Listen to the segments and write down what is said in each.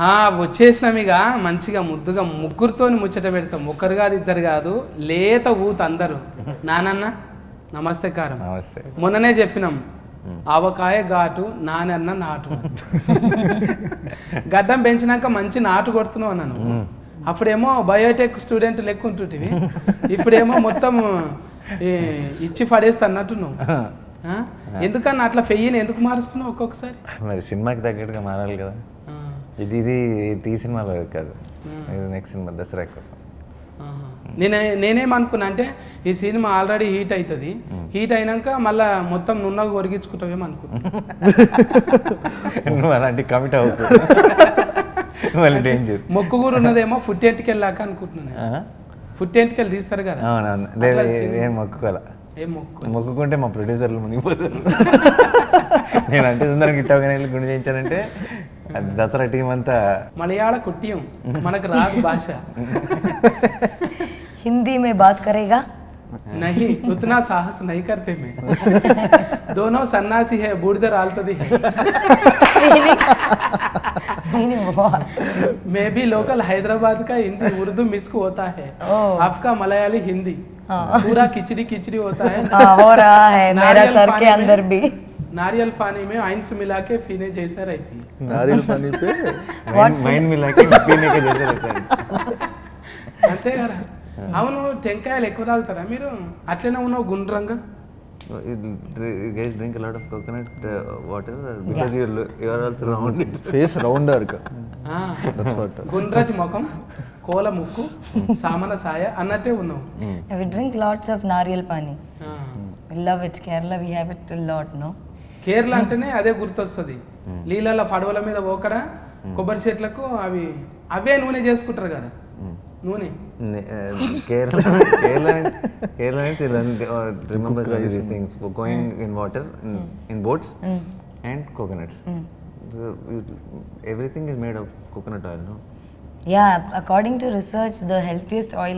ఆ, వచ్చేసినాం ఇక మంచిగా ముద్దుగా ముగ్గురితోని ముచ్చట పెడతాం. ఒకరు కాదు ఇద్దరు కాదు. లేత ఊత అందరూ. నానన్న నమస్తే కారం. మొన్ననే చెప్పినాం. ఆవకాయ ఘాటు నానన్న నాటు. గడ్డం పెంచినాక మంచి నాటు కొడుతున్నావు అన్నాను. అప్పుడేమో బయోటెక్ స్టూడెంట్ లెక్క ఉంటుంటివి. ఇప్పుడేమో మొత్తం ఇచ్చి పడేస్తా అన్నట్టు నువ్వు? ఎందుకన్నా అట్లా ఫెయ్యిని ఎందుకు మారుస్తున్నావు ఒక్కొక్కసారి? మరి సినిమాకి తగ్గట్టుగా మారాలి కదా. ఇది ఇది ఈ సినిమాలో కాదు. ఇది నెక్స్ట్ సినిమా దసరా కోసం. నేనే నేనేమనుకున్నా అంటే ఈ సినిమా ఆల్రెడీ హీట్ అవుతుంది హీట్ అయినాక మళ్ళా మొత్తం నున్నగా ఒరిగించుకుంటావేమో అనుకున్నా. నువ్వు అలాంటి కమిట్ అవుతు మళ్ళీ డేంజర్ మొక్కు కూడా ఉన్నదేమో ఫుట్ ఎంటికెళ్ళాక అనుకుంటున్నాను ఫుట్ ఎంటికెళ్ళి తీస్తారు కదా. అవునవును. లేదు ఏం మొక్కు మొక్కుకుంటే మా ప్రొడ్యూసర్లు మునిగిపోతారు. నేను అంటే సుందరం గిట్టవగానే వెళ్ళి గుండె చేయించానంటే దసరా టీం అంతా మలయాళ కుట్టియం మనకు రాదు భాష हिंदी में बात करेगा नहीं उतना साहस नहीं करते मैं दोनों सन्नासी है बूढ़ रालतदी है Meaning what? मैं भी लोकल हैदराबाद का हिंदी उर्दू मिस को होता है ओह। आपका मलयाली हिंदी पूरा खिचड़ी खिचड़ी होता है हाँ, हो रहा है मेरा नारियल सर पानी के में- अंदर भी नारियल पानी में आइंस मिला के पीने जैसा रहती है नारियल पानी पे वाइन मिला के पीने के जैसा रहता है అంతే కదా అవును టెంకాయలు ఎక్కువ తాగుతారా మీరు అట్లనే ఉన్నావు గుండ్రంగా you guys drink a lot of coconut uh, water because yeah. you're you are also rounded face rounder ka that's what gundraj mukham కోల ముక్కు సామన సాయ అన్నట్టే ఉన్నాం we drink lots of nariyal pani love it Kerala we have it lot no Kerala అంటేనే అదే గుర్తొస్తుంది. నీళ్ళ పడవల మీద పోకడ కొబ్బరి చెట్లకు అవి అవే నూనె చేసుకుంటారు కదా. నూనె. Kerala Kerala Kerala remember these things going in water in boats and coconuts everything made of coconut oil no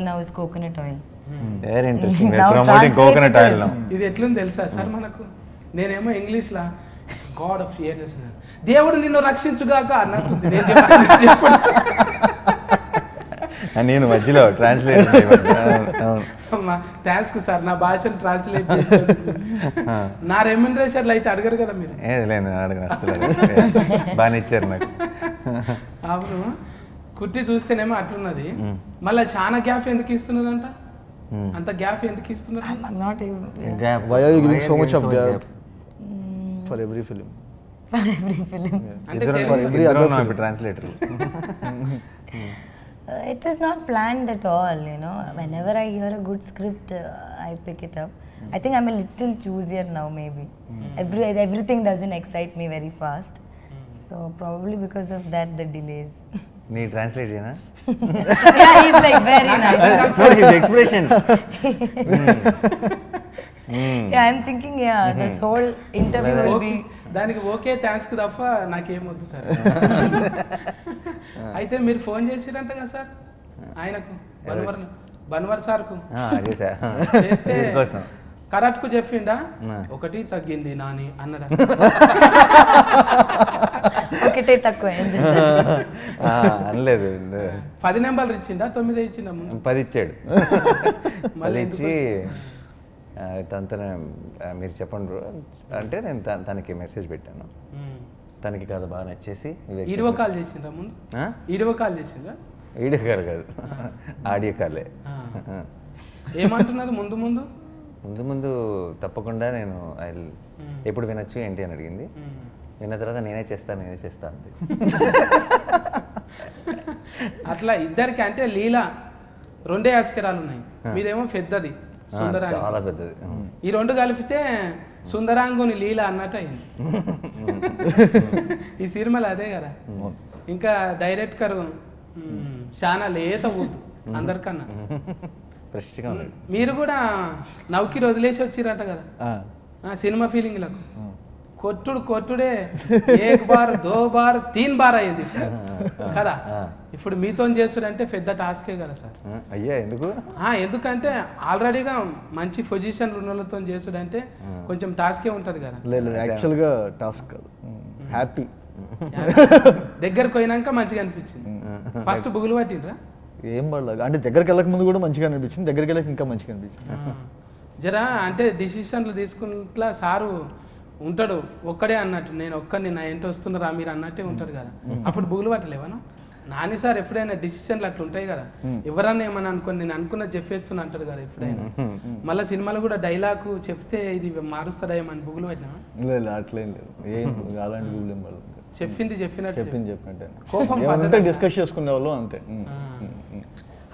now is coconut oil. Very interesting Now promoting translate coconut oil to- no ఇది ఎట్లుంది తెలుసా sir మనకు? నేనేమో ఇంగ్లీష్లా. God of fears దేవుడు నిన్ను రక్షించుగాక అన్నట్టుంది నేను మధ్యలో ట్రాన్స్లేట్ అమ్మా థ్యాంక్స్ సార్ నా భాషను ట్రాన్స్లేట్ చేసి నా రెమ్యునరేషన్లు అయితే అడగరు కదా మీరు? లేదు అడగను అసలు బాగానే ఇచ్చారు నాకు. అవును. కుట్టి చూస్తేనేమో అట్లున్నది. మళ్ళీ చాలా గ్యాప్ ఎందుకు ఇస్తున్నదంట? అంత గ్యాప్ ఎందుకు ఇస్తున్నారు? for every film. For every film. Yeah. Idron, for every other film. translator. Uh, it is not planned at all, you know. Whenever I hear a good script, uh, I pick it up. I think I'm a little choosier now, maybe. Every, everything doesn't excite me very fast. So, probably because of that, the delays. ನೀ translate ಏನಾ yeah he's like very nice no his expression I'm thinking, yeah, this whole interview will okay be. దానికి okay thanks తప్ప నాకేమొద్దు sir. అయితే మీరు phone చేసిరంట కదా sir? ఆయనకు బన్వర్ బన్వర్ సార్కు. చేసా చేస్తే కోసం కరెక్ట్కు చెప్పిండా? ఆ. ఒకటి తగ్గింది నాని అన్నడా? ఒకటే తక్కువ అనలేదు పది నెంబర్లు ఇచ్చిండా? తొమ్మిది ఇచ్చిండా పది ఇచ్చాడు. మళ్ళీ ఇచ్చి ఆ, తనతో మీరు చెప్పండి. అంటే నేను తన- తనకి మెసేజ్ పెట్టాను. తనకి కథ బాగా నచ్చేసి వివేక్ ఈడియో కాల్ చేసిండ్రా ముందు? ఆ? ఈడియో కాల్ చేసిండ్రా? వీడియో కాల్ కాదు. ఆడియో కాలే. ఏమంటున్నది ముందు ముందు? ముందు ముందు తప్పకుండా నేను ఐ ఎప్పుడు వినొచ్చు ఏంటి అని అడిగింది. విన్న తర్వాత నేనే చేస్తాను నేనే చేస్తా అంతే అట్లా ఇద్దరికి అంటే లీల రెండే ఆస్కరాలు ఉన్నాయి. మీదేమో పెద్దది. సుందరాంగి చాలా పెద్దది. ఈ రెండు కలిపితే సుందరాంగుని లీల అన్నట్టు అయింది ఈ సినిమాలు అదే కదా. ఇంకా డైరెక్టర్ చాలా లేత ఊతు అందరికన్నా. మీరు కూడా నౌకిరి వదిలేసి వచ్చిరంట కదా. ఆ, సినిమా ఫీలింగ్లకు. కొట్టుడు కొట్టుడే ఏక్ బార్ దో బార్ తీన్ బార్ అయింది. కదా? ఇప్పుడు మీతో చేసుడంటే పెద్ద టాస్కే కదా సార్. అయ్యా ఎందుకు? ఆ, ఎందుకంటే ఆల్రెడీగా మంచి పొజిషన్లు ఉన్న వాళ్ళతో చేసుడంటే కొంచెం టాస్కే ఉంటుంది కదా. లేదు యాక్చువల్గా టాస్క్ కాదు. హ్యాపీ. దగ్గరకు పోయినాక మంచిగా అనిపించింది. ఫస్ట్ బుగులు పట్టిండ్రా? ఏం పడలేదు. అంటే దగ్గరికి వెళ్ళక ముందు కూడా మంచిగా అనిపించింది దగ్గరికి వెళ్ళక ఇంకా మంచిగా అనిపించింది. జరా అంటే డిసిషన్లు తీసుకుంట్లా సారు ఉంటాడు ఒక్కడే అన్నట్టు. నేను ఒక్కడిని నా ఏంటి వస్తున్నారా మీరు అన్నట్టే ఉంటాడు కదా. అప్పుడు బుగులు పట్టలేవను నాని సార్ ఎప్పుడైనా డిసిషన్లు అట్లా ఉంటాయి కదా. ఎవరన్నా ఏమని అనుకోని నేను అనుకున్నది చెప్పేస్తున్నా అంటాడు కదా ఎప్పుడైనా. మళ్ళీ సినిమాలో కూడా డైలాగ్ చెప్తే ఇది మారుస్తాడా ఏమని బుగులు పట్టినా? లేదు అట్లేం లేదు. అలాంటి చెప్పింది చెప్పినట్టు చెప్పింది చెప్పినట్టే. కోపం ఏమంటే పడ్డదా? డిస్కస్ చేసుకునే వాళ్ళం అంతే.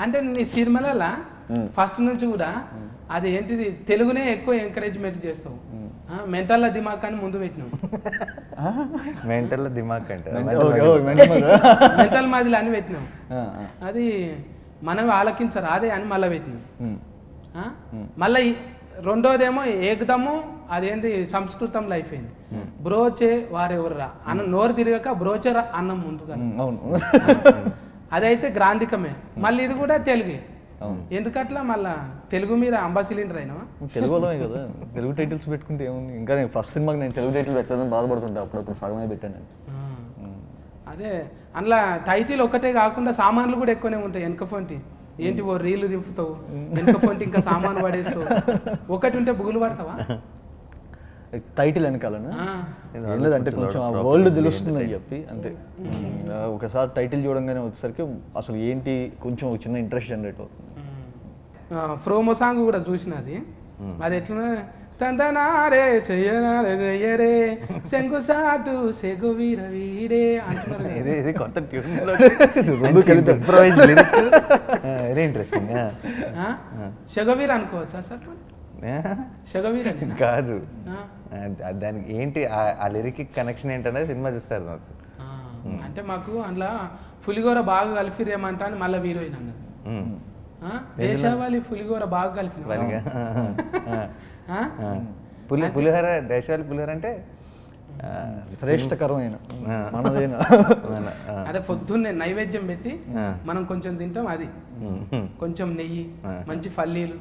అంటే నీ సినిమాలలో ఫస్ట్ నుంచి కూడా అది ఏంటిది? తెలుగునే ఎక్కువ ఎంకరేజ్మెంట్ చేస్తావు. మెంటల్ దిమాక్ అని ముందు పెట్టినావు మెంటల్ దిమాగ్ అంటే మెంటల్- మాదిలి అని ఆ. అది మనం ఆలకించరు అదే అని మళ్ళీ. ఆ? మళ్ళీ రెండోదేమో ఏకదము అదేంటి సంస్కృతం లైఫ్ అయింది. బ్రోచే వారెవర్రా? అన్న నోరు తిరగక బ్రోచే రా అన్నం ముందుగా. అదైతే గ్రాంధికమే. మళ్ళీ ఇది కూడా తెలుగే. అవును. ఎందుకట్లా మళ్ళా? తెలుగు మీద అంబా సిలిండర్ అయినావా? తెలుగు వాళ్ళమే కదా. తెలుగు టైటిల్స్ పెట్టుకుంటే ఏముంది? ఇంకా నేను ఫస్ట్ సినిమాకి నేను తెలుగు టైటిల్ పెట్టలేదని బాధపడుతుంటా. అప్పుడప్పుడు సగమే పెట్టాను నేను. అదే అందులో టైటిల్ ఒక్కటే కాకుండా సామాన్లు కూడా ఎక్కువనే ఉంటాయి. వెనక ఫోన్టి ఏంటి ఓ రీలు దింపుతావు వెనక ఫోన్టి ఇంకా సామాను పడేస్తావు. ఒకటి ఉంటే బుగులు పడతావా? టైటిల్ వెనకాలనా? లేదంటే కొంచెం ఆ వరల్డ్ తెలుస్తుందని చెప్పి అంతే. ఆ, ఒకసారి టైటిల్ చూడంగానే వచ్చేసరికి అసలు ఏంటి కొంచెం చిన్న ఇంట్రెస్ట్ జనరేట్ అవుతుంది. ఆ, ప్రోమో సాంగ్ కూడా చూసినది. అది ఎట్లా తందనారే చెయ్యనారే చెయ్యరే శంకు సాటు సెగు వీర వీరే అంటున్నారు కొత్త ట్యూన్ రెండు కలిపి. వెరీ ఇంట్రెస్టింగ్ అనుకోవచ్చా సార్? సెగవీర కాదు. ఆ, దానికి ఏంటి ఆ- ఆ లిరిక్ కనెక్షన్ ఏంటనేది సినిమా చూస్తారు నాకు అంటే మాకు అందులో పులిగోర బాగా కలిపిరేమంటా అని మళ్ళీ హీరోయిన్ అన్నది. దేశావాలి పులిగోర బాగా ఆ. పులి పులిహోర దేశాలు పులిహోర అంటే శ్రేష్టకరమైన మనదేనా? అదే పొద్దున్నే నైవేద్యం పెట్టి. మనం కొంచెం తింటాం అది. కొంచెం నెయ్యి. మంచి పల్లీలు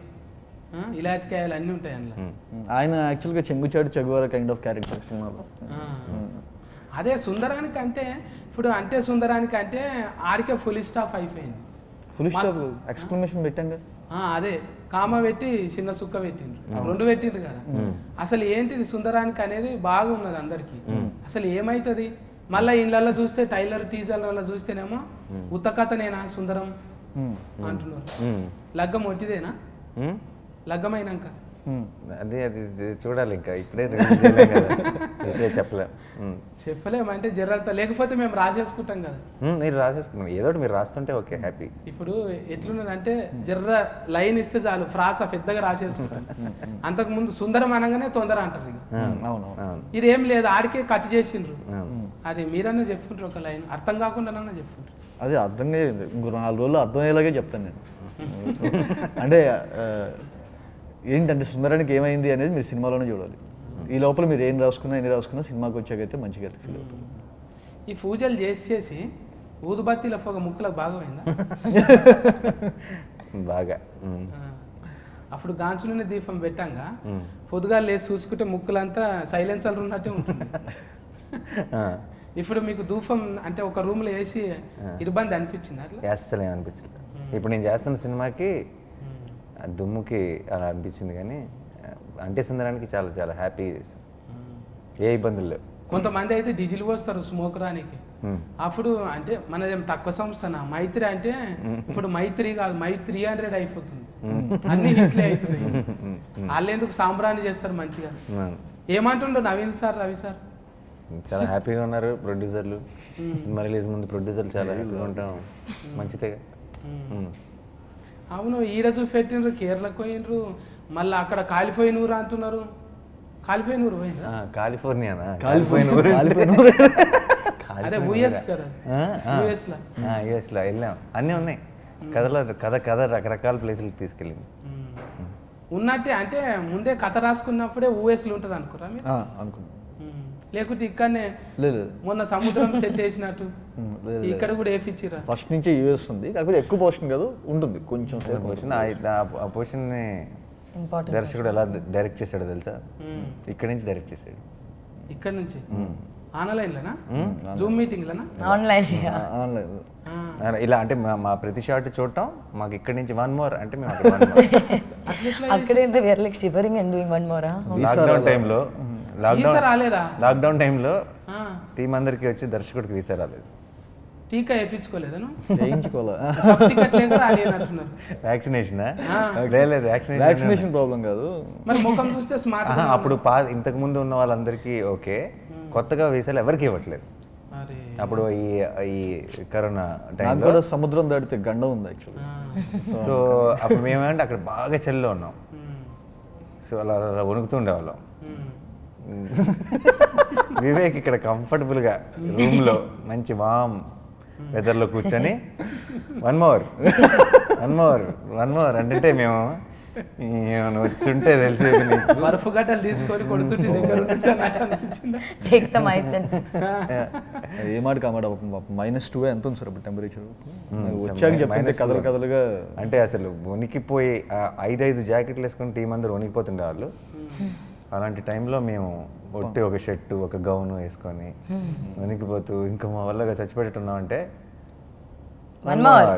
ఆ, ఇలాయతికాయలు అన్నీ ఉంటాయి అందులో. ఆయన యాక్చువల్గా చెంగుచాడు Che Guevara kind of character సినిమాలో. అదే సుందరానికి అంటే ఇప్పుడు అంటే సుందరానికి అంటే ఆడికే ఫుల్ స్టాఫ్ అయిపోయింది. ఫుల్ స్టాప్ ఎక్స్ప్లెనేషన్ పెట్టాంగా? ఆ, అదే. కామ పెట్టి చిన్న సుక్క పెట్టిండ్రు. రెండు పెట్టిండ్రు కదా. అసలు ఏంటిది సుందరానికి అనేది బాగా ఉన్నది అందరికి అసలు ఏమైతుంది? మళ్ళీ ఇళ్ళల్లో చూస్తే టైలర్ టీజర్లలో చూస్తేనేమో ఉత్త కథనేనా సుందరం అంటున్నారు. లగ్గం ఒట్టిదేనా. లగ్గమైనాక. అదే అది ఇది చూడాలి ఇంకా. ఇప్పుడే ఇప్పుడే చెప్పలేం. ఉమ్. చెప్పలేమంటే జర్రంతా లేకపోతే మేము రాసేసుకుంటాం కదా. ఉమ్, మీరు రాసేసుకున్నాం ఏదో ఒకటి మీరు రాస్తుంటే ఓకే హ్యాపీ ఇప్పుడు ఎట్లున్నదంటే జర్ర లైన్ ఇస్తే చాలు ఫ్రాస పెద్దగా రాసేసుకుంటాం. అంతకు ముందు సుందరం అనగానే తొందర అంటారు ఇక. అవును అవును. ఇది ఏం లేదు ఆడికే కట్ చేసిండ్రు. అది మీరన్నా చెప్పుంటారు ఒక లైన్ అర్థం కాకుండానన్నా చెప్పుంటారు అదే అర్థంగా ఇంకో నాలుగు రోజులు అర్థమయ్యేలాగే చెప్తాను నేను. అంటే ఏంటంటే సుందరానికి ఏమైంది అనేది మీరు సినిమాలోనే చూడాలి. ఈ లోపల మీరు ఏం రాసుకున్నా ఎన్ని రాసుకున్నా సినిమాకి వచ్చాకైతే మంచిగా అయితే ఫీల్ అవుతుంది. ఈ పూజలు చేసి చేసి ఊదుబత్తిల పొగ ముక్కులకు బాగా పోయిందా బాగా. ఆ. అప్పుడు గాంచులోనే దీపం పెట్టాంగా ఉమ్. పొద్దుగా లేసి చూసుకుంటే ముక్కులంతా సైలెన్సర్ ఉన్నట్టే ఉంటుంది. ఇప్పుడు మీకు ధూపం అంటే ఒక రూమ్లో వేసి ఇబ్బంది అనిపించింది అట్లా? అస్సలు ఏం అనిపించలేదు ఇప్పుడు నేను చేస్తున్న సినిమాకి దుమ్ముకి అలా అనిపించింది కానీ అంటే సుందరానికి చాలా చాలా హ్యాపీ ఏ ఇబ్బందులు లేవు. కొంతమంది అయితే డీజిల్ పోస్తారు స్మోక్ రానికి. అప్పుడు అంటే మనదేం తక్కువ సంస్థన? మైత్రి అంటే ఇప్పుడు మైత్రి కాదు మై త్రీ హండ్రెడ్ అయిపోతుంది. అన్ని హిట్లే అవుతున్నాయి. వాళ్ళు ఎందుకు సాంబ్రాణి చేస్తారు మంచిగా? అవును. ఏమంటుండ్రు నవీన్ సార్ రవి సార్? చాలా హ్యాపీగా ఉన్నారు ప్రొడ్యూసర్లు. సినిమా రిలీజ్ ముందు ప్రొడ్యూసర్లు చాలా హ్యాపీగా ఉంటాం మంచిదే. అవును ఈడ చూపెట్టిండ్రు కేరళకు పోయినరు మళ్ళీ అక్కడ కాలిపోయిన ఊరు అంటున్నారు. కాలిపోయిన ఊరు పోయినరా కాలిఫోర్నియానా? కాలిపోయిన ఊరు కాలిపోయిన అదే యూఎస్ కదా. యూఎస్లో. వెళ్ళాం. అన్నీ ఉన్నాయి. కథలో కథ కథ రకరకాల ప్లేసులకు తీసుకెళ్ళింది. ఉన్నట్టే అంటే ముందే కథ రాసుకున్నప్పుడే యూఎస్లో ఉంటుంది అనుకురా మీరు? అనుకున్నాను ఉమ్. లేకుంటే ఇక్కడనే లేదు మొన్న సముద్రం సెట్ వేసినట్టు ఇక్కడ కూడా వేపిచ్చిరా ఫస్ట్ నుంచే యూఎస్ ఉంది కాకపోతే ఎక్కువ పోర్షన్ కాదు ఉంటుంది కొంచెం సేపు పొజిషన్ ఆ ఇంపార్టెంట్ దర్శకుడు ఎలా డైరెక్ట్ చేశాడో తెలుసా? ఇక్కడి నుంచి డైరెక్ట్ చేశాడు. ఇక్కడ నుంచి? ఆన్లైన్లోనా? జూమ్ మీటింగ్లోనా? Online online. ఇలా అంటే మా మా ప్రతి షాట్ చూడటం మాకు ఇక్కడి నుంచి వన్ మోర్ అంటే మేము అక్కడ. అక్కడైతే were like shivering and doing one Mora lockdown టైంలో లాక్డౌన్ రాలేరా లాక్డౌన్ టైంలో ఆ, టీం అందరికి వచ్చి దర్శకుడికి వీసా రాలేదు. టీకా వేయించుకోలేదను వ్యాక్సినేషన్ ఆ. లేదు వ్యాక్సినేషన్ ప్రాబ్లం కాదు. మరి ముఖం చూస్తే స్మార్ట్ అప్పుడు పా ఇంతకు ముందు ఉన్న వాళ్ళందరికీ ఓకే. కొత్తగా వీసాలు ఎవరికి ఇవ్వట్లేదు. అప్పుడు ఈ ఈ కరోనా టైంలో కూడా సముద్రం దాటితే గండం ఉంది యాక్చువల్లీ సో అప్పుడు మేమేమంటే అక్కడ బాగా చలిలో ఉన్నాం. సో అలా అలా వణుకుతుండేవాళ్ళం. వివేక్ ఇక్కడ కంఫర్టబుల్గా రూమ్లో మంచి వామ్ వెదర్లో కూర్చొని one more one more one more అంటే మేము ఏమైనా వచ్చుంటే తెలిసేది నీకు. బర్ఫ్ గడ్డలు తీసుకొని కొడుతుంటే ఏ మాట కామాట మైనస్ టూ ఎంత ఉంది సార్ టెంపరేచర్ వచ్చాక చెప్తుంటే two. కథలుగా అంటే అసలు వణికిపోయి ఐదు ఐదు జాకెట్లు వేసుకుని టీం అందరూ వణికిపోతుండే వాళ్ళు. అలాంటి టైంలో మేము ఒట్టి ఒక షర్టు ఒక గౌను వేసుకొని వణికిపోతూ ఇంకా మా వల్ల చచ్చిపెట్టున్నాం అంటే one more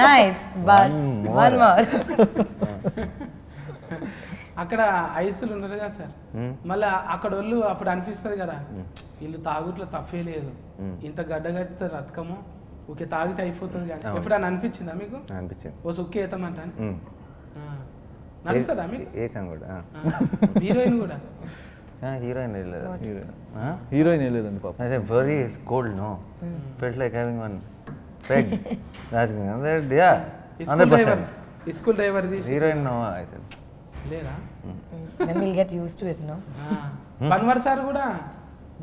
nice but one more అక్కడ ఐసులు ఉన్నారు కదా సార్? మళ్ళీ అక్కడ వాళ్ళు అప్పుడు అనిపిస్తుంది కదా. వీళ్ళు తాగుట్లో తప్పే లేదు. ఇంత గడ్డ కడితే రతకము. ఓకే తాగితే అయిపోతుంది కానీ ఎప్పుడైనా అనిపించిందా మీకు? అనిపించింది. ఓ సుక్కి ఏతామంట కూడా హీరోయిన్ కూడా? హీరోయిన్ హీరోయిన్ పాప. అదే very cold no? Felt like having one peg yeah school driver school driver తీసి హీరోయిన్ నో లేరా then will get use to it no Bhanwar sir కూడా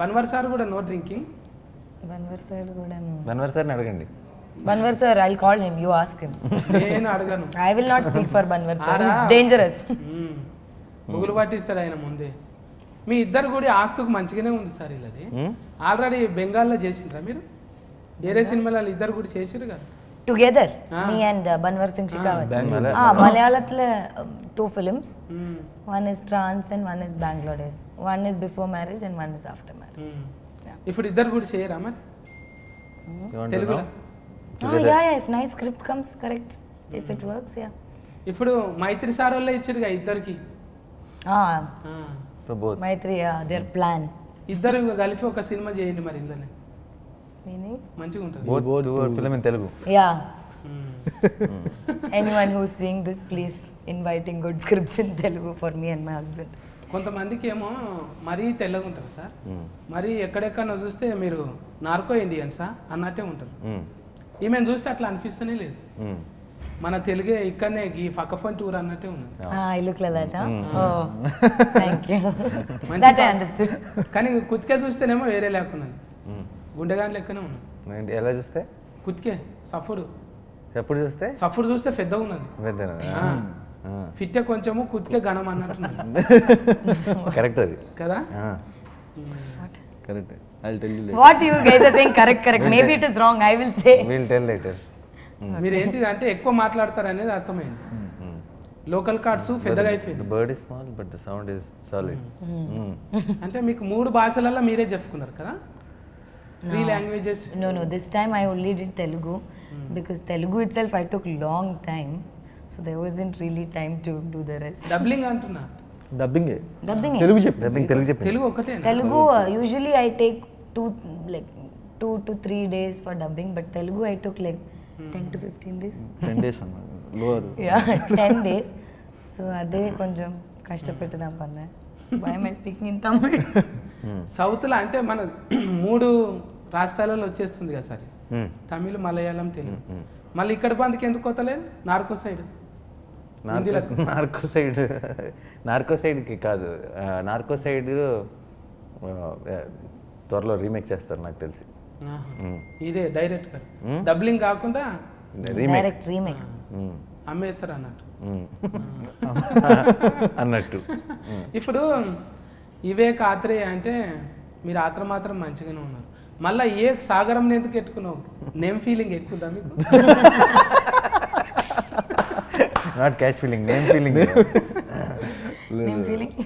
బన్వర్ సార్ కూడా నో డ్రింకింగ్? బన్వర్ సార్ కూడా బన్వర్ సార్ని అడగండి. Bhanwar sir I call him you ask him నేను అడగను. I will not speak for Bhanwar sir. Dangerous hmm. బుగులు పట్టిస్తాడు ఆయన ముందే. మీ ఇద్దరు కూడా ఆస్తుకు మంచిగానే ఉంది సార్ ఇల్లది. ఆల్రెడీ బెంగాల్లో చేసిండ్రా మీరు? వేరే సినిమాలలో ఇద్దరు కూడా చేసిరు కదా? Together me and Bhanwar Singh Shekhawat మలయాళత్లో two films. One is Trance and one is Bangalore Days one is before marriage and one is after marriage. ఇప్పుడు ఇద్దరు కూడా చేయరా మరి? తెలుగులో. Yeah yeah if nice script comes correct if it works yeah ఇప్పుడు Mythri sir వాళ్ళే ఇచ్చారుగా ఇద్దరికి? మైత్రి there plan ఇద్దరు కలిసి ఒక సినిమా చేయండి మరి ఇందులోనే. మీనింగ్ మంచిగా ఉంటుంది. Both film in Telugu yeah good scripts in telugu for me and my husband. కొంతమందికి ఏమో మరీ తెల్లగా ఉంటారు సార్. మరి ఎక్కడెక్కడో చూస్తే మీరు నార్కో ఇండియన్సా అన్నట్టే ఉంటారు ఈమెను చూస్తే అట్లా అనిపిస్తూనే లేదు. మన తెలుగే ఇక్కడనే ఈ ఫకఫోన్ టూర్ అన్నట్టే understood. కానీ కుతికే చూస్తేనేమో వేరే లేకున్నది గుండెగాని లెక్కనే ఉన్నది ఎలా చూస్తే? కుతికే సఫుడు. ఎప్పుడు చూస్తే? సఫుడు చూస్తే పెద్దగా ఉన్నది. ఫిట్టే కొంచెము కుతికే ఘనం అన్నట్టున్నది కరెక్ట్ అది. కదా? ఆ. I'll tell you later. What you guys are saying correct, correct. Maybe it is wrong, I will say. We'll tell later. Hmm. Hmm. మీరు ఏంటి అంటే ఎక్కువ మాట్లాడతారు అనేది అర్థమైంది hmm, లోకల్ కార్డ్స్ పెద్దగా అయిపోయింది. స్మాల్ సౌండ్ ఇస్ అంటే మీకు మూడు భాషలల్లో మీరే చెప్పుకున్నారు కదా? Three languages no this time I only did Telugu because Telugu itself I took long time so there was in really time to do the rest dubbing అంటున్నా. Dubbing dubbing Telugu చెప్పు. Dubbing Telugu చెప్పు. తెలుగు ఒకటే Telugu usually I take two, like two to three days for dubbing, but Telugu I took like 10 to 15 days. Ten days Yeah, 10 days. So అదే కొంచెం కష్టపెట్టుదాం పన్నా. Why I speaking in Tamil సౌత్లో అంటే మన మూడు రాష్ట్రాలలో వచ్చేస్తుంది కదా సార్. తమిళ్ మలయాళం తెలుగు. మళ్ళీ ఇక్కడ బందికి ఎందుకు కొత్తలేదు narco side. Narco narco side. Narco సైడ్కి కాదు. నార్కో సైడ్ త్వరలో రీమేక్ చేస్తారు నాకు తెలిసి. ఇదే డైరెక్ట్గా. డబ్లింగ్ కాకుండా రీమేక్. Direct remake. అమ్మేస్తారు అన్నట్టు. అన్నట్టు. ఇప్పుడు ఇవే కాత్రే అంటే మీరు ఆత్రం మాత్రం మంచిగానే ఉన్నారు. మళ్ళీ ఏ సాగరం ఎందుకు ఎట్టుకున్నావు నేమ్ ఫీలింగ్ ఎక్కువదా మీకు? Not cash feeling name feeling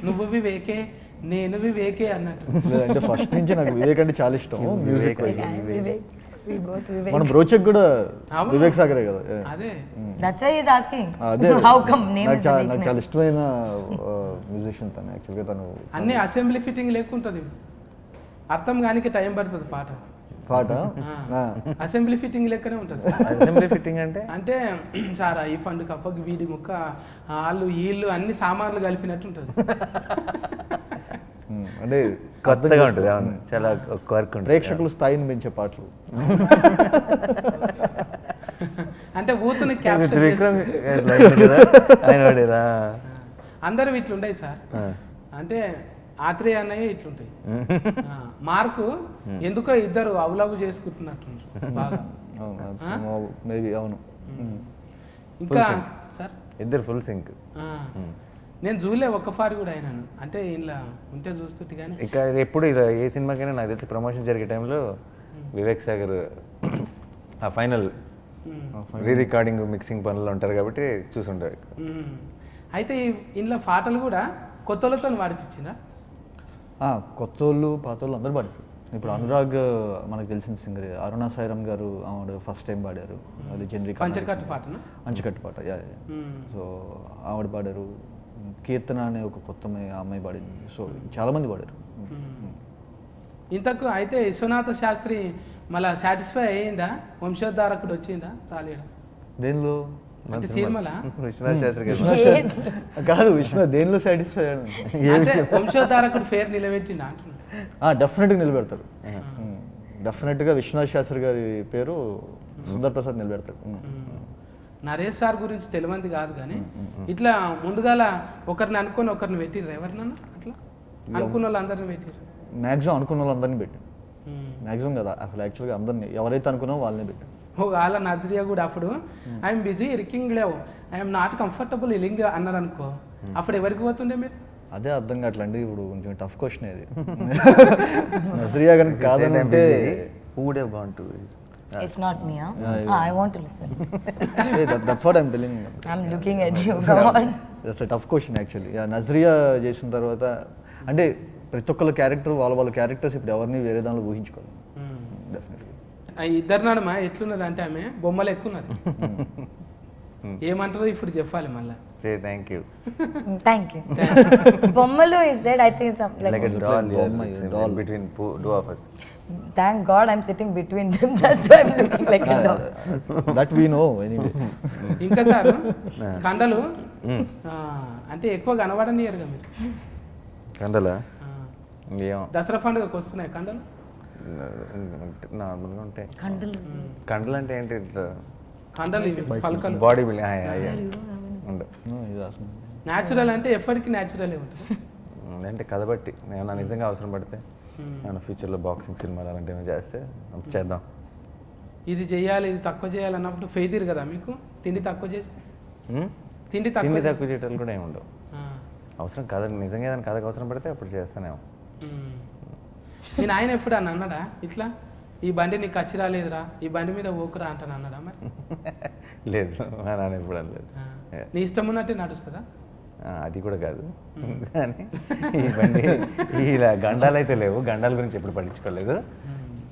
నువ్వు వివేకే నేను వివేకే అన్నట్టు. ఫస్ట్ నుంచి నాకు వివేక్ అంటే చాలా ఇష్టం. మ్యూజిక్. మన బ్రోచెక్ కూడా. వివేక్ సాగరే కదా. అదే. How come? Name నాకు చాలా? ఇష్టమైన మ్యూజిషియన్ తను. యాక్చువల్గా తను అన్ని అసెంబ్లీ ఫిట్టింగ్ లేకుంటుంది. అర్థం కానికి టైం పడుతుంది పాట. పాట? ఆ. అసెంబ్లీ ఫిట్టింగ్ లెక్కనే ఉంటుంది. అసెంబ్లీ ఫిట్టింగ్ అంటే? అంటే సారా ఈ ఫండ్ కప్పకి వీడి ముక్క వాళ్ళు వీళ్ళు అన్ని సామాన్లు కలిపినట్టు ఉంటుంది. అంటే కొత్తగా ఉంటుంది అవును. చాలా ఒక వర్క్ ఉంటుంది. ప్రేక్షకుల స్థాయిని పెంచే పాటలు. అంటే ఊతుని క్యాప్చర్ విక్రమ్ ఆయన వాడేదా అందరూ ఇట్లుంటాయి సార్. అంటే ఆత్రేయ అన్నయ్య ఇట్లుంటాయి. ఆ, మార్కు ఎందుకో ఇద్దరు అవలవు చేసుకుంటున్నట్టు బాగా. అవును మేబీ అవును. ఇంకా సార్? ఇద్దరు ఫుల్ సింక్ నేను చూడలే ఒక్క ఫారి కూడా అయినాను. అంటే ఇలా ఉంటే చూస్తుంటే కానీ. ఇక ఎప్పుడు ఇలా ఏ సినిమాకైనా నాకు తెలిసి ప్రమోషన్ జరిగే టైంలో వివేక్ సాగర్ ఆ ఫైనల్ రీ రికార్డింగ్ మిక్సింగ్ పనులు ఉంటారు కాబట్టి చూసుంటారు ఉమ్. అయితే ఇందులో పాటలు కూడా కొత్తలతో వాడిపించిందా ఆ, కొత్త వాళ్ళు పాత వాళ్ళు అందరూ పాడారు ఇప్పుడు అనురాగ్ మనకు తెలిసిన సింగర్. అరుణ సాయిరామ్ గారు ఆవిడ ఫస్ట్ టైం పాడారు. అది జనరిక్ పాటనా? అంచుకట్టు పాట యా యా. ఉమ్. సో ఆవిడ పాడారు. కీర్తన అనే ఒక కొత్త అమ్మాయి పాడింది. సో చాలా మంది పాడారు ఇంతకు అయితే విశ్వనాథ శాస్త్రి మళ్ళా సాటిస్ఫై అయ్యిందా? వంశోద్ధారకుడు వచ్చిందా? రాలేడా దేనిలో? అంటే సినిమాలా? విశ్వనాథ్ శాస్త్రి గారు కాదు విష్ణు దేనిలో సాటిస్ఫై అంటే వంశోద్ధారకుడు ఫేర్ నిలబెట్టిందా డెఫినెట్గా నిలబెడతారు. డెఫినెట్గా విశ్వనాథ్ శాస్త్రి గారి పేరు సుందర్ ప్రసాద్ నిలబెడతారు. నరేష్ సార్ గురించి తెలియంది కాదు కానీ ఇట్లా ముందుగాల ఒకరిని అనుకొని ఒకరిని పెట్టిర్రు ఎవరినన్నా? అట్లా? అనుకున్న వాళ్ళందరిని పెట్టిర్రు? మ్యాక్సిమం అనుకున్న వాళ్ళందరినీ పెట్టాం ఉమ్. మ్యాక్సిమం కదా అసలు యాక్చువల్గా అందరినీ ఎవరైతే అనుకున్నామో వాళ్ళని పెట్టాం ఓ వాళ్ళ నజరియా కూడా అప్పుడు ఐఎమ్ బిజీ ఇరికింగ్ లేవు. ఐఎమ్ నాట్ కంఫర్టబుల్ ఇలింగ్ అన్నారు అనుకో అప్పుడు ఎవరికి పోతుండే మీరు? అదే అర్థం కావట్లండి ఇప్పుడు కొంచెం టఫ్ క్వశ్చన్ ఇది. నజరియా కనుక కాదని అంటే gone to It's not me, huh? Ah, I want to listen. That's what I'm telling I'm looking at you. Come on. That's tough question actually Nazriya చేసిన తర్వాత అంటే ప్రతి ఒక్కళ్ళ క్యారెక్టర్ వాళ్ళ వాళ్ళ క్యారెక్టర్స్ ఇప్పుడు ఎవరిని వేరే దానిలో ఊహించుకోవాలి ఆ ఇద్దరు నడమ ఎట్లున్నది అంటే ఆమె బొమ్మలు ఎక్కువ ఉన్నది ఏమంటారో ఇప్పుడు చెప్పాలి మళ్ళీ. Thank you Thank you. Bommalo is said, I think, some, like, like doll yeah. Between two of us. Thank God I'm sitting between them. That's why I'm looking like a dog. That we know anyway ఇంకా sir కండలు? ఆ, అంటే ఎక్కువ కనబడనియరుగా మీరు. కండలా? ఆ, ఏమో. దసరా పండుగకు వస్తున్నాయి కండలు? నార్మల్గా ఉంటాయి. Kandalu. కండలు అంటే ఏంటి కండలు ఇవి పలకలు. బాడీ బిల్డింగ్ ఉండవు ఇది అసలు. న్యాచురల్ అంటే ఎప్పటికీ న్యాచురలే ఉంటుంది. అంటే కథ బట్టి. నేను నిజంగా అవసరం పడితే. నేను ఫ్యూచర్లో బాక్సింగ్ సినిమాలు అలాంటివి చేస్తే అప్పుడు చేద్దాం. ఇది చేయాలి ఇది తక్కువ చేయాలన్నప్పుడు ఫెయిదిరు కదా మీకు? తిండి తక్కువ చేస్తే? హ్మ్? తిండి తక్కువ తక్కువ చేయటాలు కూడా ఏమి ఉండవు. ఆ, అవసరం కథ నిజంగా ఏదైనా కథకు అవసరం పడితే అప్పుడు చేస్తానేమో ఉమ్. మీ నాయన ఎప్పుడు అని అన్నాడా? ఇట్లా ఈ బండి నీకు వచ్చి రాలేదురా ఈ బండి మీద ఓకురా అంటాను అన్నాడా మరి? లేదు మా నాన్న ఎప్పుడు అనలేదు. నీ ఇష్టం ఉన్నట్టే నడుస్తుందా? అది కూడా కాదు. కానీ ఈ బండి ఇలా గండాలు అయితే లేవు. గండాల గురించి ఎప్పుడు పట్టించుకోలేదు.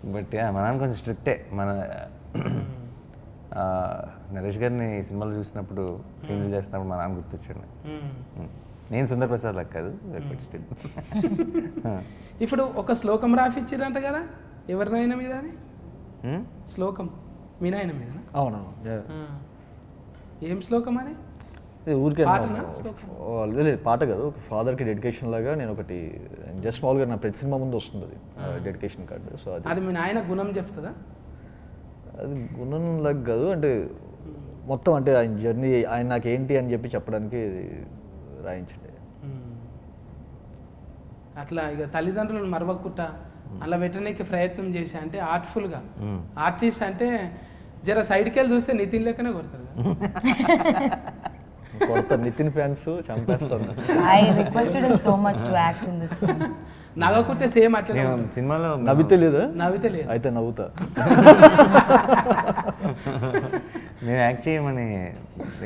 బట్ మా నాన్న కొంచెం స్ట్రిక్టే. మన ఆ, నరేష్ గారిని సినిమాలు చూసినప్పుడు సీన్లు చేస్తున్నప్పుడు మా నాన్న గుర్తొచ్చాడు. నేను సుందర్ ప్రసాద్ లాగా కాదు బట్ స్టిల్. ఇప్పుడు ఒక శ్లోకం రాసిచ్చిరంట కదా ఎవరినైనా మీద అని శ్లోకం మీ నాయన మీద అవునవును yeah. ఏం శ్లోకం ఇది ఊరికే లేదు పాట కాదు. ఒక ఫాదర్కి డెడికేషన్ లాగా నేను ఒకటి జస్ట్ మామూలుగా నా ప్రతి సినిమా ముందు వస్తుంది అది డెడికేషన్ కార్డు సో అది అది మీ నాయన గుణం చెప్తుందా? అది గుణం లాగా కాదు అంటే మొత్తం అంటే ఆయన జర్నీ ఆయన నాకు ఏంటి అని చెప్పి చెప్పడానికి రాయించండి. అట్లా ఇక తల్లిదండ్రులను మరవకుట్ట అలా పెట్టడానికి ప్రయత్నం చేశా అంటే ఆర్ట్ఫుల్గా ఆర్టిస్ట్ అంటే జర సైడ్కి వెళ్ళి చూస్తే నితిన్ లెక్కనే కొడతారు. కొత్త నితిన్ ఫ్యాన్స్ చంపేస్తారు. I requested him so much to act in this film. నగకుట్టే సేమ్ ఉంటుంది. సినిమాలో నవ్వితే లేదా? నవ్వితే లేదు. అయితే నవ్వుతా. నేను యాక్ట్ చేయమని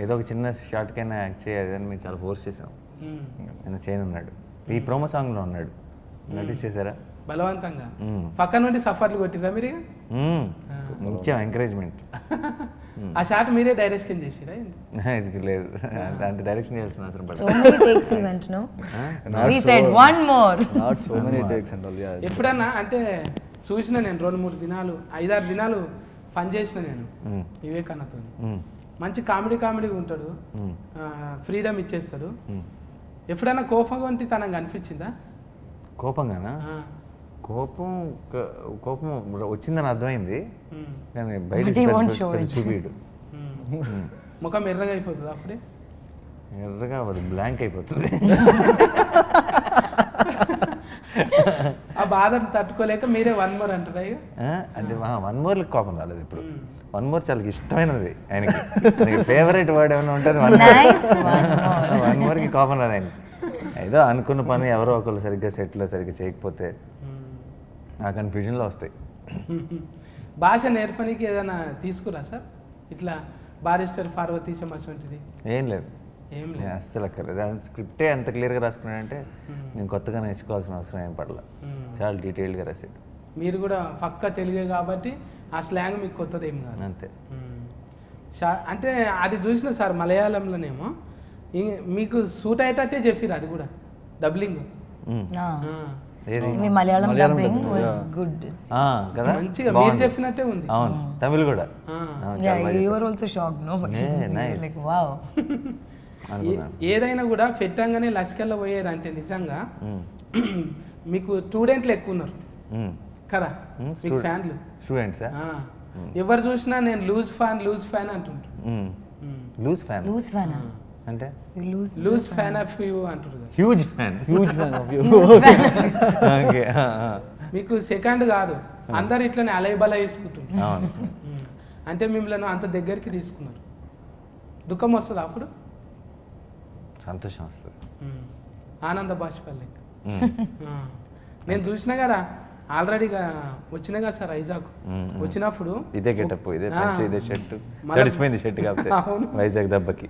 ఏదో ఒక చిన్న షార్ట్కైనా యాక్ట్ చేయాలి అని మీరు చాలా ఫోర్స్ చేసాం ఉమ్. నేను చేయనున్నాడు ఈ ప్రోమో సాంగ్లో ఉన్నాడు నోటీస్ చేశారా? బలవంతంగా. మ్మ్. పక్క నుండి సఫర్లు కొట్టిరా మీరు? మ్మ్. ఇచ్చాం ఎంకరేజ్మెంట్ ఆ షాట్ మీరే డైరెక్షన్ చేసిరా? ఇది లేదు అంత డైరెక్షన్ చేయాల్సిన అవసరం పడదు many takes he went, no? We said one more. Not so many takes and all yeah ఎప్పుడన్నా అంటే చూసిన నేను రెండు మూడు దినాలు ఐదారు దినాలు పని చేసిన నేను మ్మ్. వివేకాన్నతో మ్మ్. మంచి కామెడీ కామెడీ ఉంటాడు. ఫ్రీడమ్ ఇచ్చేస్తాడు. ఎప్పుడైనా కోపం వంటి తనకు అనిపించిందా కోపంగానా కోపం కోపం వచ్చిందని అర్థమైంది. కానీ బయట. చూపిడు. ముఖం ఎర్రగా అయిపోతుంది అప్పుడే? ఎర్రగా అది బ్లాంక్ అయిపోతుంది. ఆ బాధను తట్టుకోలేక మీరే వన్ మోర్ అంటారా అంటే వన్ మోర్ కోపం రాలేదు ఇప్పుడు. వన్ మోర్ చాలా ఇష్టమైనది ఆయనకి. ఫేవరెట్ వర్డ్ ఏమైనా ఉంటుంది వన్. వన్ మోర్కి కోపం రాదు ఆయన ఏదో అనుకున్న పని ఎవరో ఒకరు సరిగ్గా సెట్లో సరిగ్గా చేయకపోతే. ఆ కన్ఫ్యూజన్లో వస్తాయి. భాష నేర్పనికి ఏదైనా తీసుకురా సార్? ఇట్లా బారిస్టర్ పార్వతీశం అటువంటిది ఏం లేదు. ఏం లేదు. అస్సలు అక్కర్లేదు. దాని స్క్రిప్టే అంత క్లియర్గా రాసుకున్నాడంటే నేను కొత్తగా నేర్చుకోవాల్సిన అవసరం ఏం పడల. చాలా డీటెయిల్డ్గా రాసాడు మీరు కూడా పక్క తెలుగే కాబట్టి ఆ స్లాంగ్ మీకు కొత్తది ఏం కాదు. అంతే. అంటే అది చూసిన సార్ మలయాళంలోనేమో ఇం- మీకు సూట్ అయ్యేటట్టే చెప్పిరు అది కూడా డబ్లింగ్. మ్మ్. ఏది The Malayalam Malayalam dubbing dubbing, was yeah. good. It's- ఆ, కదా మంచిగా మీరు. చెప్పినట్టే ఉంది అవును తమిళ్ కూడా ఆ. అవును, Yeah, చాలా బాగా you were also shocked, no? Yeah, You were nice. Like, wow. చెప్పారు. అనుకున్నాను ఏ- ఏదైనా కూడా పెట్టంగానే లసికల్లో పోయేది అంటే నిజంగా మ్మ్. మీకు స్టూడెంట్లు ఎక్కువ ఉన్నారు మ్మ్. కదా మీకు ఫ్యాన్లు స్టూడెంట్సా. ఎవరు చూసినా నేను లూజ్ ఫ్యాన్ లూజ్ ఫ్యాన్ అంటుంటారు మ్మ్. Loose fan Loose fan. అంటే. లూజ్ ఫ్యాన్ ఆఫ్ యూ అంటారు huge fan huge fan of you okay మీకు సెకండ్ కాదు. అందరు ఇట్లనే అలైబల వేసుకుంటున్నారు. అంటే మిమ్మల్ని అంత దగ్గరికి తీసుకున్నారు. దుఃఖం వస్తుంది అప్పుడు? సంతోషం వస్తుంది. ఆనంద బాష్పాలు లెక్క మ్మ్. ఆ. నేను చూసినా కదా ఆల్రెడీగా వచ్చినా కదా సార్ ఐజాక్. మ్మ్. వచ్చినప్పుడు ఇదే గెటప్ ఇదే ఇదే షర్ట్. తడిసిపోయింది షర్ట్ అవును. వైజాగ్ దెబ్బకి.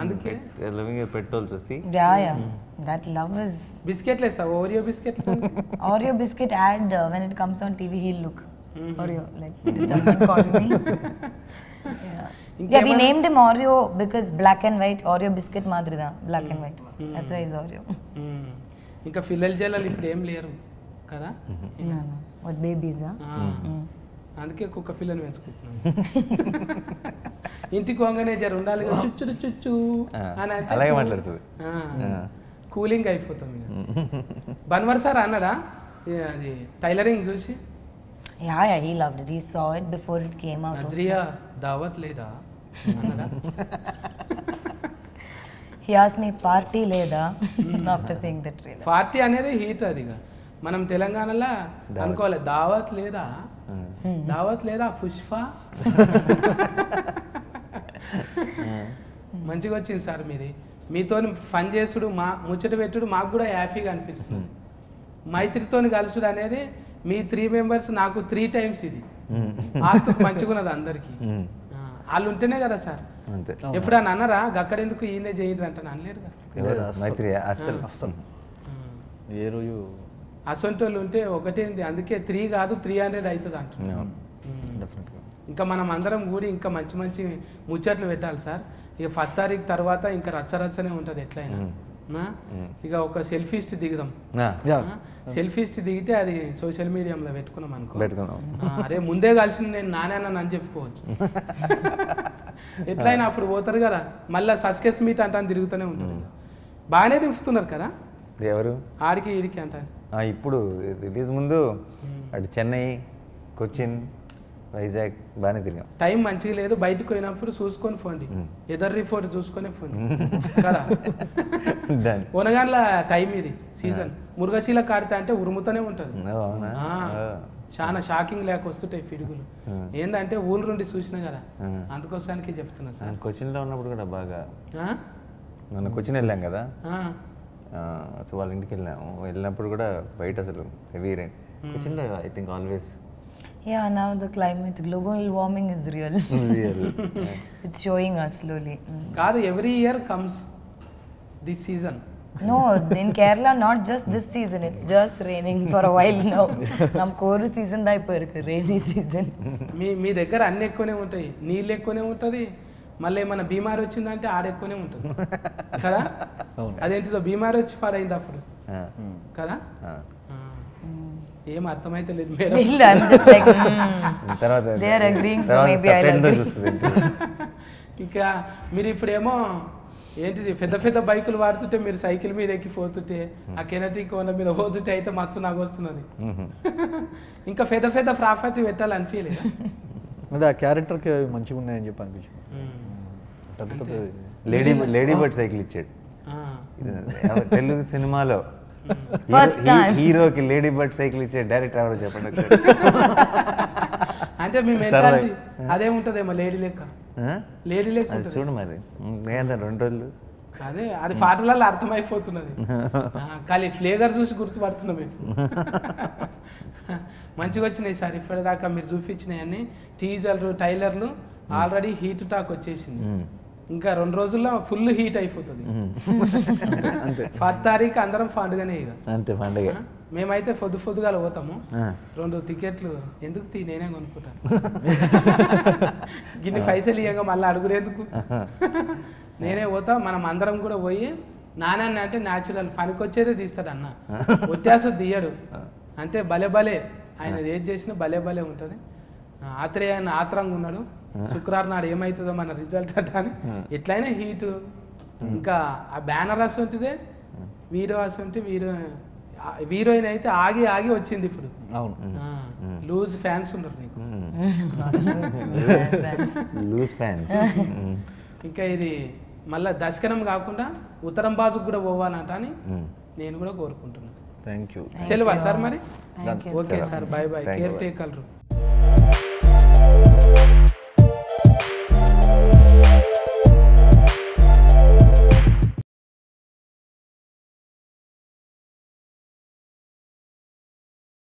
అందుకే loving your pet also. See. Yeah, yeah. That love is. బిస్కెట్లు వేస్తావు Oreo uh, when it comes on TV, he'll look. Oreo, like, did someone call me? yeah. yeah, we named him Oreo because black and white. Oreo biscuit madrida, black and white. That's why he's Oreo. Um. ఇంకా పిల్లల జల్లలు ఇప్పుడు ఏం లేరు కదా no, no. అందుకే కుక్క పిల్లని పెంచుకుంటున్నాను. ఇంటికి వంగనే జర ఉండాలి చుచ్చు చుచ్చు ఆ, అని అలాగే మాట్లాడుతుంది. కూలింగ్ అయిపోతాం ఇక. బన్వర్ సార్ అన్నాడా? అది టైలరింగ్ చూసి. yeah, he loved it. He saw it before it came out. also. Nazriya దావత్ లేదా? అన్నాడా? He asked me, party leda, after seeing the trailer. Party అనేది హీట్ అది ఇక. మనం తెలంగాణలో అనుకోవాలి దావత్ లేదా? దావత్ లేదా పుష్ప మంచిగా వచ్చింది సార్ మీది. మీతో పని చేసుడు మా ముచ్చట పెట్టుడు మాకు కూడా హ్యాపీగా అనిపిస్తుంది. మైత్రితోని కలుసుడు అనేది మీ త్రీ మెంబర్స్ నాకు త్రీ టైమ్స్ ఇది. ఆస్తు మంచిగున్నది అందరికి. మ్మ్. వాళ్ళు ఉంటేనే కదా సార్. అంతే. ఎప్పుడన్నా అన్నారా? గక్కడెందుకు ఈయనే చేయండి అంటే అనలేరు కదా. మైత్రి అస్సలు. అస్సలు. ఏ రోజు అసొంటి వాళ్ళు ఉంటే ఒకటేంది? అందుకే త్రీ కాదు త్రీ హండ్రెడ్ అవుతుంది. డెఫినెట్గా ఇంకా మనం అందరం కూడి ఇంకా మంచి మంచి ముచ్చట్లు పెట్టాలి సార్. ఇక ఫస్ట్ తారీఖు తర్వాత ఇంకా రచ్చరచ్చనే ఉంటుంది ఎట్లయినా? ఇక ఒక సెల్ఫీస్ట్ దిగుదాం. సెల్ఫీస్ట్ దిగితే అది సోషల్ మీడియాలో పెట్టుకున్నాం అనుకో. అరే ముందే కలిసి నేను నానేనని అని చెప్పుకోవచ్చు. ఎట్లయినా అప్పుడు పోతారు కదా. మళ్ళీ సస్కెస్ మీట్ అంటాను తిరుగుతూనే ఉంటారు. బాగానే దింపుతున్నారు కదా? ఎవరు? ఆడికి ఈడికి అంటాను. ఇప్పుడు రిలీజ్ ముందు అటు చెన్నై కొచ్చిన్ వైజాగ్ బాగానే తిరిగాం. టైం మంచిగా లేదు బయటకు పోయినప్పుడు చూసుకొని పోండి ఎదర్ రిపోర్ట్ చూసుకొని పోండి కదా? దాని ఉనగాన్ల టైం ఇది సీజన్. మురుగశీల కాడితే అంటే ఉరుముతూనే ఉంటుంది. చాలా షాకింగ్ లేక వస్తుంటాయి ఫిడుగులు ఏంటంటే ఊరు నుండి చూసినా కదా? అందుకోసానికి చెప్తున్నా సార్. కొచ్చిన్లో ఉన్నప్పుడు కూడా బాగా? నన్ను కొచ్చిన్ వెళ్ళాం కదా. సో వాళ్ళ ఇంటికి వెళ్ళాము వెళ్ళినప్పుడు కూడా బయట అసలు heavy rain కొచ్చిన్లో I think always Yeah, now the climate, global warming is real. it's showing us slowly. Mm. కాదు every year comes this season No, in Kerala, not just this season, it's just raining for a while now. Nam koru season da ipo rainy season. మీ మీ దగ్గర అన్ని ఎక్కువనే ఉంటాయి నీళ్ళు ఎక్కువనే ఉంటుంది మళ్ళీ ఏమైనా బీమారి వచ్చిందంటే ఆడ ఎక్కువనే ఉంటుంది. కదా. అదేంటిదో బీమారి వచ్చి పాడైంది అప్పుడు? కదా. ఏం అర్థమైతే లేదు madam. Still, I'm just like, mm. తర్వాత They are agreeing, so తర్వాత maybe I'll subtitle తో agree. చూస్తుంది. ఇంకా మీరు ఇప్పుడేమో ఏంటిది పెద్ద పెద్ద బైకులు వాడుతుంటే మీరు సైకిల్ మీద ఎక్కి పోతుంటే ఆ కెనటిక్ కోన మీద పోతుంటే అయితే మస్తు నాకు వస్తున్నది ఇంకా పెద్ద పెద్ద ప్రాపర్టీ పెట్టాలి అనిపించలేదు అంటే ఆ క్యారెక్టర్కి మంచిగా ఉన్నాయని చెప్పి అనిపించింది. పెద్ద పెద్ద లేడీ లేడీ బర్డ్ సైకిల్ ఇచ్చాడు. తెలుగు సినిమాలో. హీరోకి లేడీ బర్డ్ సైకిల్ ఇచ్చే డైరెక్టర్ ఎవరో చెప్పండి. అంటే మీ మెంటాలిటీ అదే ఉంటదేమో లేడీ లెక్క? లేడీ లెక్క చూడు మరి. ఏంటంటే రెండు రోజులు. అదే అది పాటలలో అర్థమైపోతున్నది. ఖాళీ ఫ్లేవర్ చూసి గుర్తుపడుతున్నాం మేము మంచిగా వచ్చినాయి సార్ ఇప్పటిదాకా మీరు చూపించినాయన్ని. టీజర్లు టైలర్లు ఆల్రెడీ హీట్ టాక్ వచ్చేసింది. ఇంకా రెండు రోజుల్లో ఫుల్ హీట్ అయిపోతుంది. అంతే పది తారీఖు అందరం పండుగనే ఇక అంతే పండుగ? మేమైతే పొద్దు పొద్దుగాల పోతాము. రెండు టికెట్లు ఎందుకు తీ నేనే కొనుక్కుంటాను గిన్ని పైసలు ఇయ్యంగా మళ్ళీ అడుగుడేందుకు నేనే పోతా మనం అందరం కూడా పోయి నానాన్ని అంటే న్యాచురల్ పనికొచ్చేదే తీస్తాడు అన్న. వచ్చేసు తీయడు. అంటే భలే భలే. ఆయన ఏది చేసినా భలే భలే ఉంటుంది. ఆత్రేయ ఆయన ఆత్రంగా ఉన్నాడు. శుక్రవారం నాడు ఏమవుతుందో మన రిజల్ట్ అంట అని. ఎట్లయినా హీటు. ఇంకా ఆ బ్యానర్ ఉంటుందే. వీరో ఉంటే వీరో హీరోయిన్ అయితే ఆగి ఆగి వచ్చింది ఇప్పుడు. అవును. లూజ్ ఫ్యాన్స్ ఉన్నారు నీకు. Loose fans. ఇంకా ఇది మళ్ళీ దశకనం కాకుండా ఉత్తరం బాజుకు కూడా పోవాలంట అని నేను కూడా కోరుకుంటున్నాను థ్యాంక్ యూ సెలవా సార్ మరి. Okay sir bye bye. Care టేకర్లు